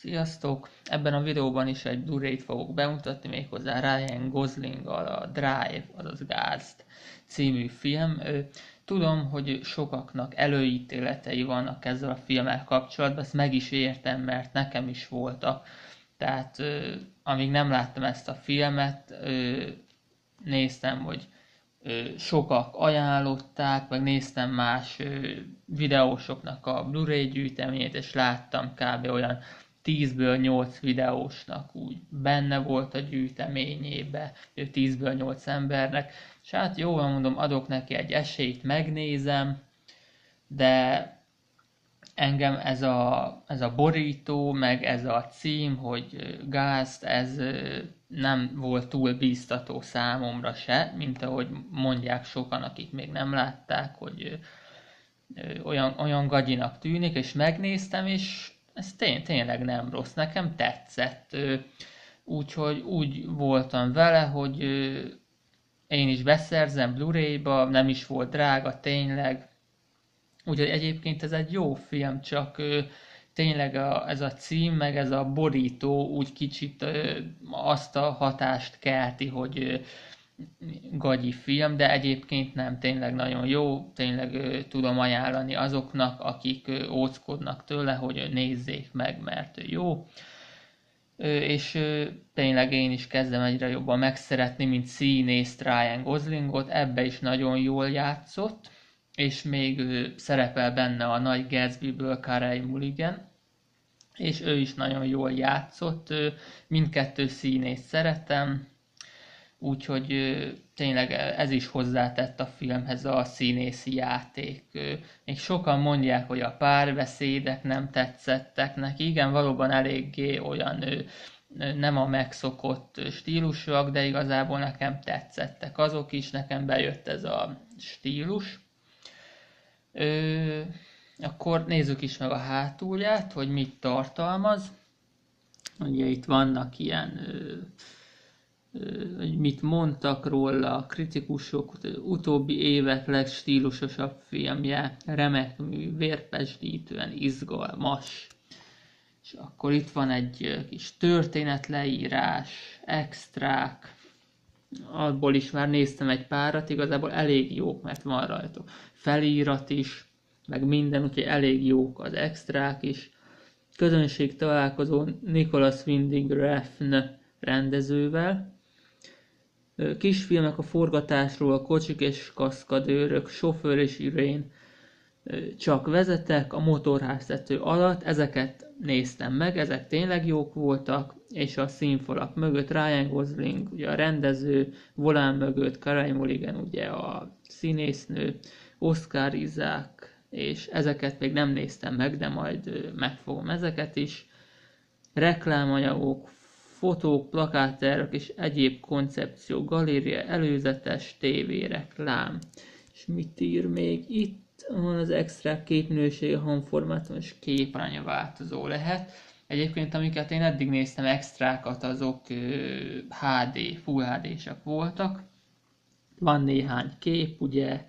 Sziasztok! Ebben a videóban is egy blu fogok bemutatni, méghozzá Ryan Goslinggal a Drive, azaz Gázt című film. Tudom, hogy sokaknak előítéletei vannak ezzel a filmmel kapcsolatban, ezt meg is értem, mert nekem is voltak. Tehát amíg nem láttam ezt a filmet, néztem, hogy sokak ajánlották, meg néztem más videósoknak a Blu-ray gyűjteményét, és láttam kb. olyan 10-ből 8 videósnak úgy benne volt a gyűjteményébe, 10-ből 8 embernek, és hát jó, mondom, adok neki egy esélyt, megnézem, de engem ez a, ez a borító, meg ez a cím, hogy gázt, ez nem volt túl bíztató számomra se, mint ahogy mondják sokan, akik még nem látták, hogy olyan, olyan gagyinak tűnik, és megnéztem, és ez tény, tényleg nem rossz, nekem tetszett. Úgyhogy úgy voltam vele, hogy én is beszerzem Blu-ray-ba, nem is volt drága tényleg. Úgyhogy egyébként ez egy jó film, csak tényleg a, ez a cím, meg ez a borító úgy kicsit azt a hatást kelti, hogy gagyi film, de egyébként nem, tényleg nagyon jó, tényleg tudom ajánlani azoknak, akik óckodnak tőle, hogy nézzék meg, mert jó. És tényleg én is kezdem egyre jobban megszeretni, mint színészt Ryan Goslingot, ebbe is nagyon jól játszott, és még szerepel benne a nagy Gatsby-ből Carey Mulligan, és ő is nagyon jól játszott, mindkettő színészt szeretem, Úgyhogy tényleg ez is hozzátett a filmhez a színészi játék. Még sokan mondják, hogy a párbeszédek nem tetszettek neki. Igen, valóban eléggé olyan nem a megszokott stílusúak, de igazából nekem tetszettek azok is, nekem bejött ez a stílus. Ö, akkor nézzük is meg a hátulját, hogy mit tartalmaz. Ugye itt vannak ilyen ö, hogy mit mondtak róla a kritikusok, utóbbi évek legstílusosabb filmje, remek mű, vérpesdítően izgalmas. És akkor itt van egy kis történetleírás, extrák, abból is már néztem egy párat, igazából elég jók, mert van rajta felírat is, meg minden, úgyhogy elég jók az extrák is. Közönség találkozó Nicholas Winding Refn rendezővel, Kisfilmek a forgatásról, a kocsik és kaszkadőrök, sofőr és irén, csak vezetek a motorháztető alatt, ezeket néztem meg, ezek tényleg jók voltak, és a színfalak mögött Ryan Gosling, ugye a rendező, volán mögött Karai Mulligan, ugye a színésznő, Oscar Isaac, és ezeket még nem néztem meg, de majd megfogom ezeket is. Reklámanyagok, fotók, plakátterek és egyéb koncepció, galéria, előzetes tévéreklám. És mit ír még itt? Van az extra képminőség, hangformátum és képaranya változó lehet. Egyébként amiket én eddig néztem extrákat, azok HD, Full HD-sek voltak. Van néhány kép, ugye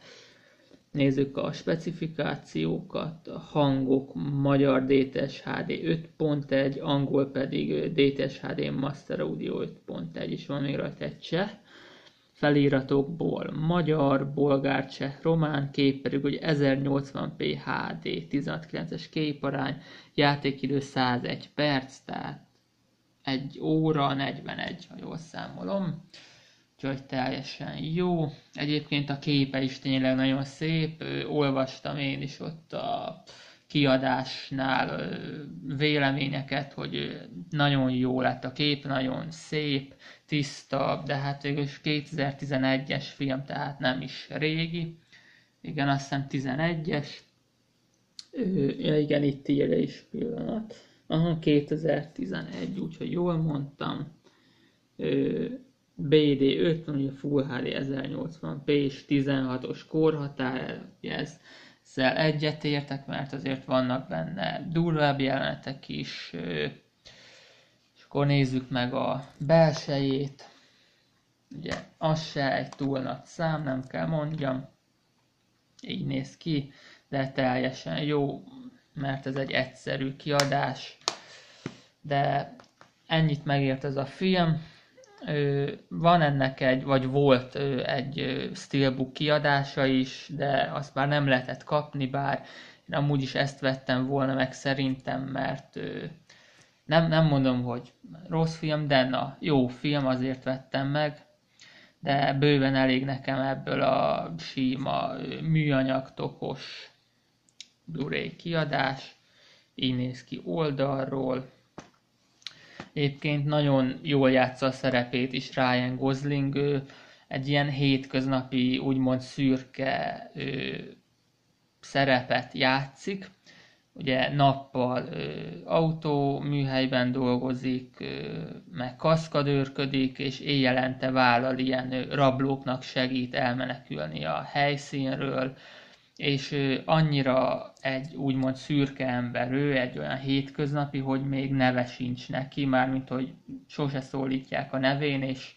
Nézzük a specifikációkat, a hangok magyar DTS HD 5.1, angol pedig DTS HD Master Audio 5.1 is van még rajta egy cseh. Feliratokból magyar, bolgár, cseh, román kép pedig hogy 1080p HD 16.9-es képarány, játékidő 101 perc, tehát egy óra 41, ha jól számolom úgyhogy teljesen jó. Egyébként a képe is tényleg nagyon szép, olvastam én is ott a kiadásnál véleményeket, hogy nagyon jó lett a kép, nagyon szép, tiszta, de hát végülis 2011-es film, tehát nem is régi. Igen, azt hiszem 11-es. Ja, igen, itt írja is pillanat. Aha, 2011, úgyhogy jól mondtam. BD5, ugye Full HD 1080p és 16-os korhatár, egyetértek, mert azért vannak benne durvább jelenetek is, és akkor nézzük meg a belsejét, ugye az se egy túl nagy szám, nem kell mondjam, így néz ki, de teljesen jó, mert ez egy egyszerű kiadás, de ennyit megért ez a film. Van ennek egy, vagy volt egy steelbook kiadása is, de azt már nem lehetett kapni, bár én amúgy is ezt vettem volna meg szerintem, mert nem, nem mondom, hogy rossz film, de na, jó film, azért vettem meg, de bőven elég nekem ebből a síma műanyag tokos Blu-ray kiadás, így néz ki oldalról. Egyébként nagyon jól játsza a szerepét is Ryan Gosling, ő egy ilyen hétköznapi, úgymond szürke ő, szerepet játszik. Ugye nappal ö, autóműhelyben dolgozik, ö, meg kaszkadőrködik, és éjjelente vállal ilyen ö, rablóknak segít elmenekülni a helyszínről, és annyira egy úgymond szürke ember, ő egy olyan hétköznapi, hogy még neve sincs neki, mármint hogy sose szólítják a nevén, és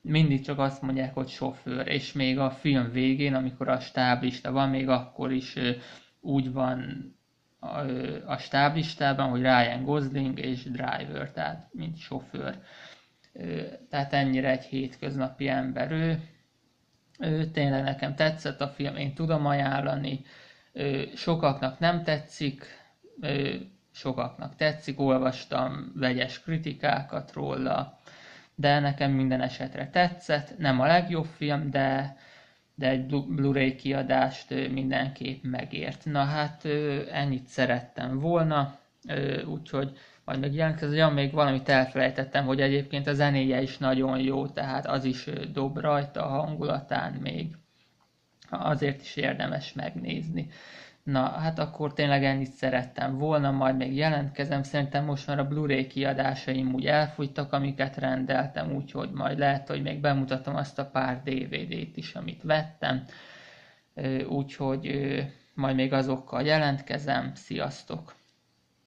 mindig csak azt mondják, hogy sofőr, és még a film végén, amikor a stáblista van, még akkor is úgy van a, a stáblistában, hogy Ryan Gosling és Driver, tehát mint sofőr. Tehát ennyire egy hétköznapi ember ő tényleg nekem tetszett a film, én tudom ajánlani, sokaknak nem tetszik, sokaknak tetszik, olvastam vegyes kritikákat róla, de nekem minden esetre tetszett, nem a legjobb film, de, de egy Blu-ray kiadást mindenképp megért. Na hát ennyit szerettem volna, úgyhogy majd meg jelentkezik, ja, még valamit elfelejtettem, hogy egyébként a zenéje is nagyon jó, tehát az is dob rajta a hangulatán még. Azért is érdemes megnézni. Na, hát akkor tényleg ennyit szerettem volna, majd még jelentkezem. Szerintem most már a Blu-ray kiadásaim úgy elfújtak, amiket rendeltem, úgyhogy majd lehet, hogy még bemutatom azt a pár DVD-t is, amit vettem. Úgyhogy majd még azokkal jelentkezem. Sziasztok!